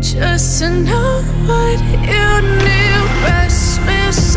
Just to know what you knew. Restless